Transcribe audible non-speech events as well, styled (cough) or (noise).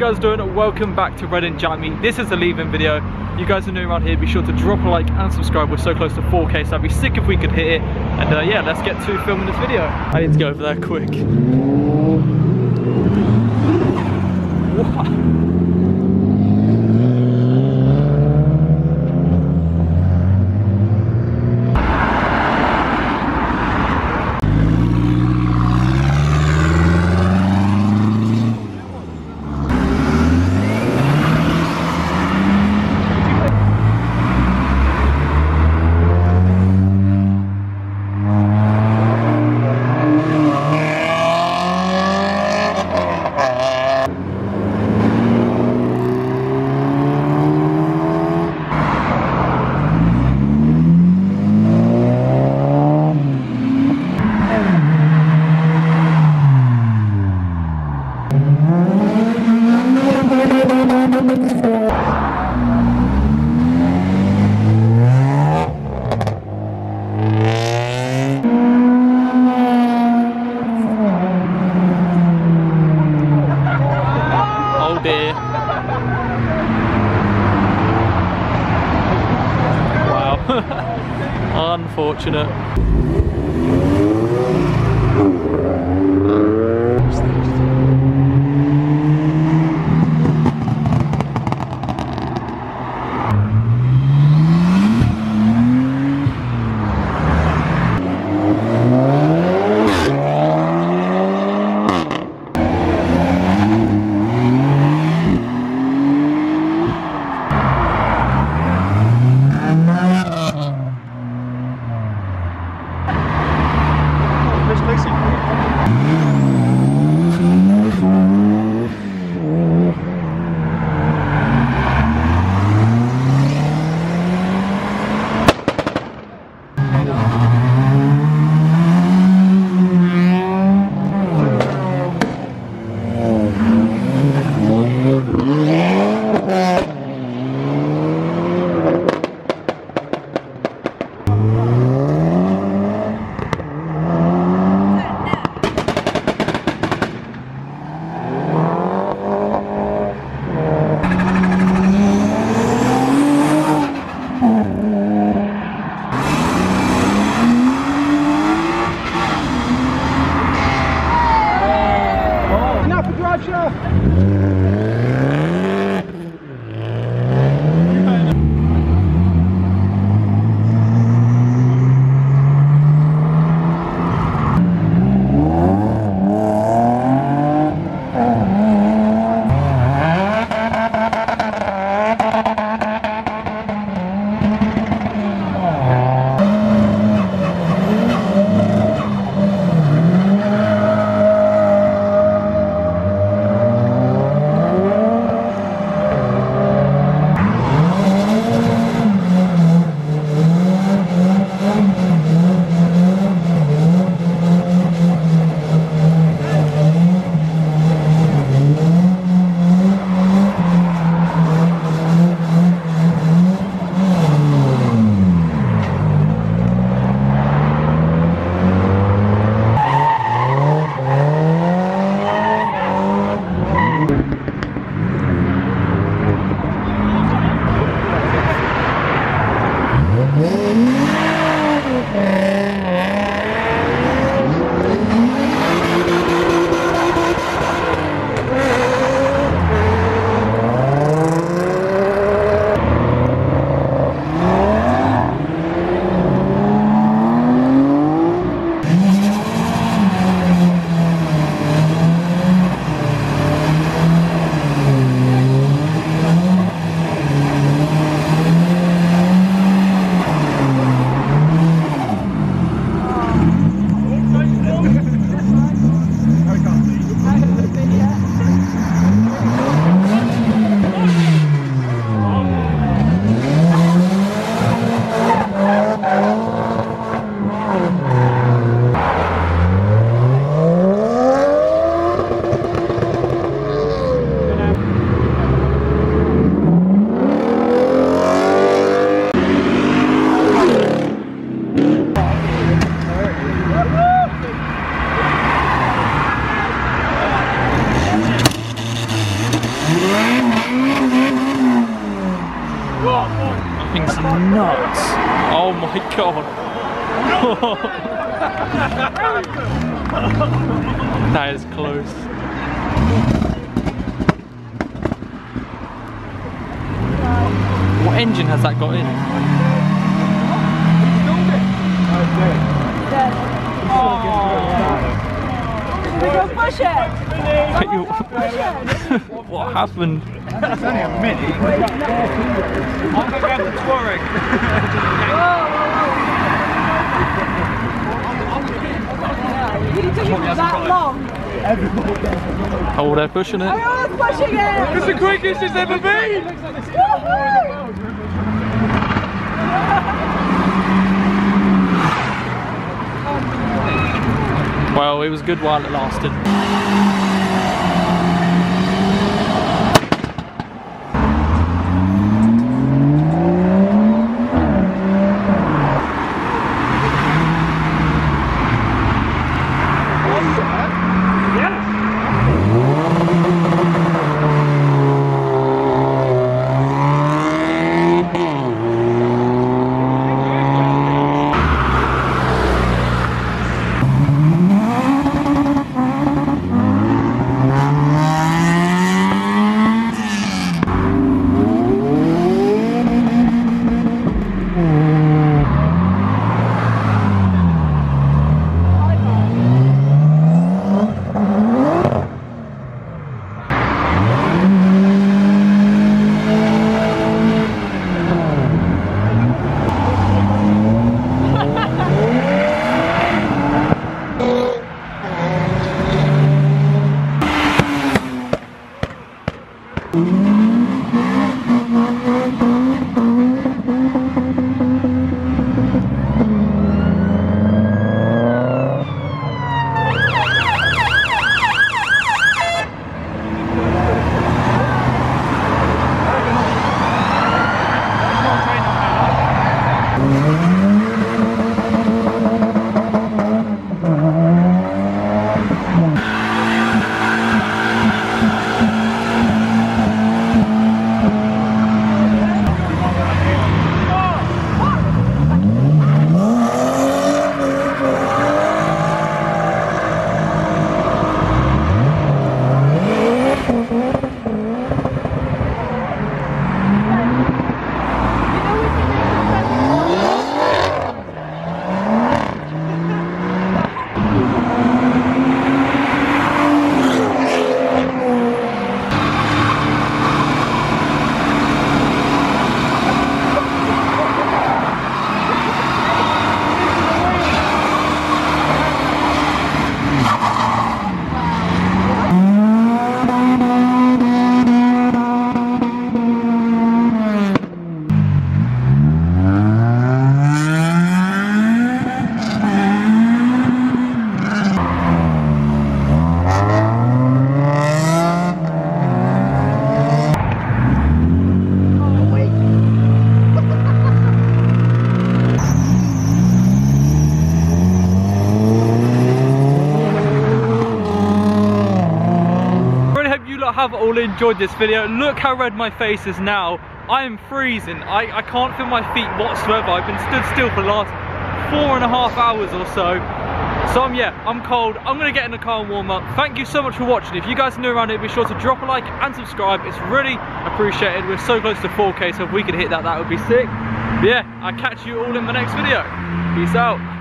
guys doing? Welcome back to Reading Jamie. This is the leaving video. You guys are new around here, be sure to drop a like and subscribe. We're so close to 4k, so I'd be sick if we could hit it. And uh, yeah, let's get to filming this video. I need to go over there quick. (laughs) (laughs) Unfortunate. My god. (laughs) that is close. What engine has that got in? We go push it. (laughs) What happened? It's only a mini. I'm going to grab the Touareg. You took it that long. Oh, they're pushing it. Oh, it's pushing it. It's the quickest it's ever been. Well, it was good while it lasted. All enjoyed this video. Look how red my face is now. I am freezing. I, I can't feel my feet whatsoever. I've been stood still for the last four and a half hours or so. So um, yeah, I'm cold. I'm gonna get in the car and warm up. Thank you so much for watching. If you guys are new around here, be sure to drop a like and subscribe. It's really appreciated. We're so close to 4K, so if we could hit that, that would be sick. But yeah, I'll catch you all in the next video. Peace out.